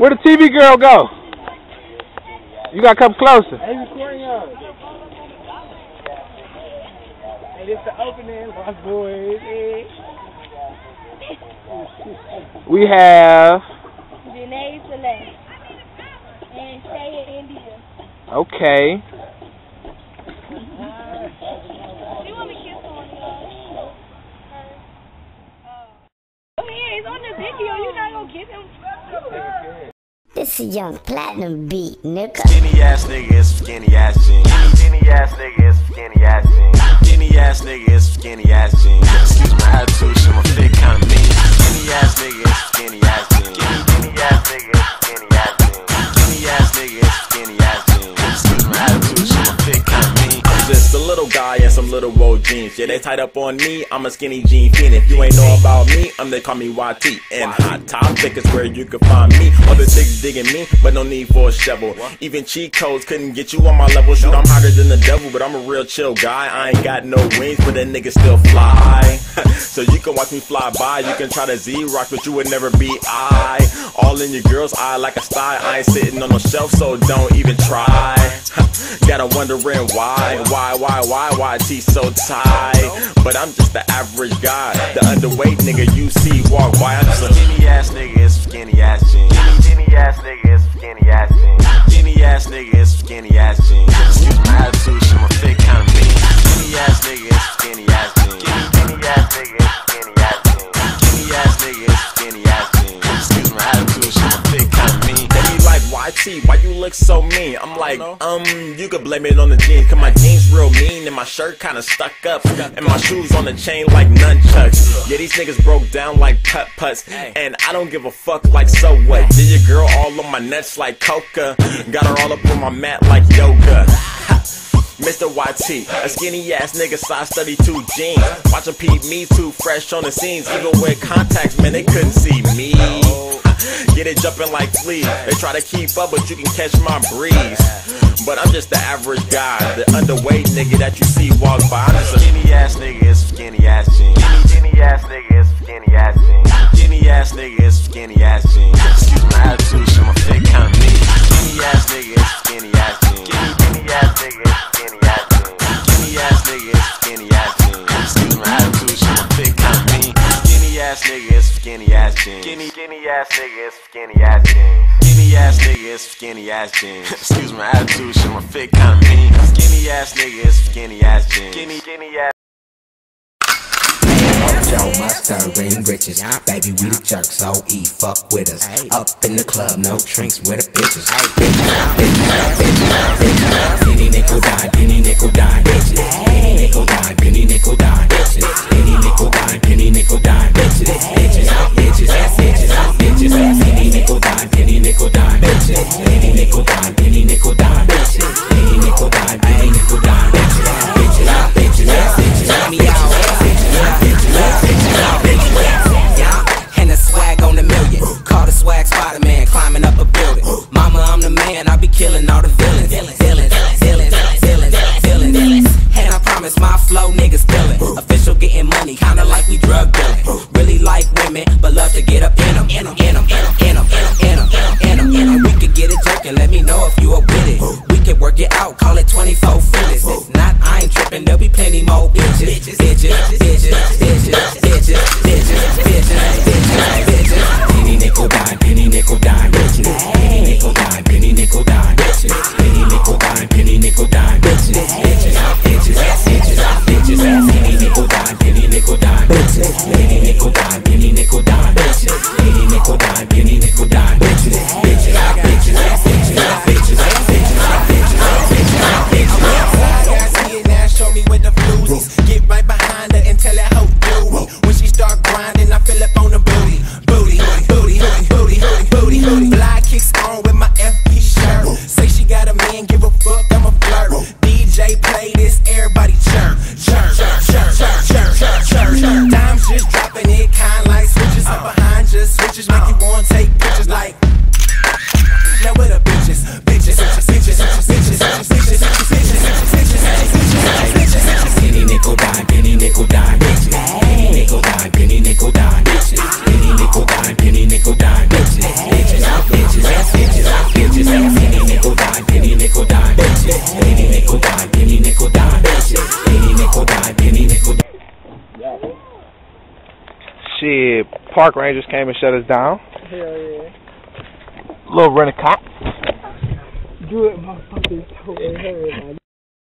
Where the TV girl go? You gotta come closer. Hey, recording us. Hey, this the opening, my boys. Hey. We have Janae Celeste. And Shaya India. okay. You want me to kiss someone, y'all? Uh, oh, yeah, he's on the video. You not gonna give him. This a young platinum beat, nigga. Skinny ass nigga is skinny ass jeans. Skinny ass nigga is skinny ass jeans. Skinny ass nigga is skinny ass jeans. Little old jeans. Yeah, they tied up on me. I'm a skinny jean fiend. If you ain't know about me, I'm they call me YT. And hot topic is where you can find me. Other chicks digging me, but no need for a shovel. Even cheat codes couldn't get you on my level. Shoot, I'm hotter than the devil, but I'm a real chill guy. I ain't got no wings, but that nigga still fly. so you can watch me fly by. You can try to Z rock, but you would never be I. All in your girl's eye like a sty. I ain't sitting on no shelf, so don't even try. Gotta wondering why, why, why, why, why T so tight. But I'm just the average guy, the underweight nigga you see walk by. I'm just a skinny ass nigga is skinny look so mean? I'm like, um, you could blame it on the jeans, cause my jeans real mean and my shirt kinda stuck up. And my shoes on the chain like nunchucks. Yeah, these niggas broke down like putt putts. And I don't give a fuck like so what. Did your girl all on my nuts like coca? Got her all up on my mat like yoga. Mr. YT, a skinny ass nigga, size 32 jeans. Watching Pete me too fresh on the scenes. Even with contacts, man, they couldn't see me. Get it jumping like fleas. They try to keep up, but you can catch my breeze. But I'm just the average guy, the underweight nigga that you see walk by. I'm just a skinny ass nigga is skinny ass jeans. Skinny ass nigga is skinny ass jeans. Skinny ass nigga is skinny ass jeans. Excuse my attitude, my fit kinda. Skinny ass nigga is skinny ass jeans. Skinny ass nigga jeans. Skinny skinny ass niggas, skinny ass jeans. Skinny ass nigga is skinny ass jeans. Excuse my attitude, shit, my fit kinda mean. Skinny ass niggas, skinny ass jeans. Skinny skinny ass. Joe Mustard ring riches. Baby, we the jerks, so eat, fuck with us. Up in the club, no drinks with the bitches. Bitches, bitches, bitches, bitches. Penny nickel dime, penny nickel dime, Spider Man climbing up a building. Mama, I'm the man. I be killing all the villains. Villains, villains, villains, villains, villains. And I promise my flow niggas killing. Official getting money, kinda like we drug dealing. Really like women, but love to get up in them. In them, in them, in them, in them, in them, in them. We could get it jerking. Let me know if you are with it. We can work it out. Call it 24 feelings. If not, I ain't tripping. There'll be plenty more bitches, bitches, bitches, bitches, Lady Shit, park rangers came and shut us down. Hell yeah. Little rent a cop. Do it, motherfucker.